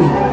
Amen.